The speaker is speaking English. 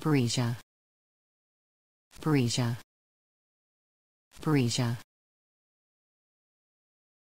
Parisia. Parisia. Parisia.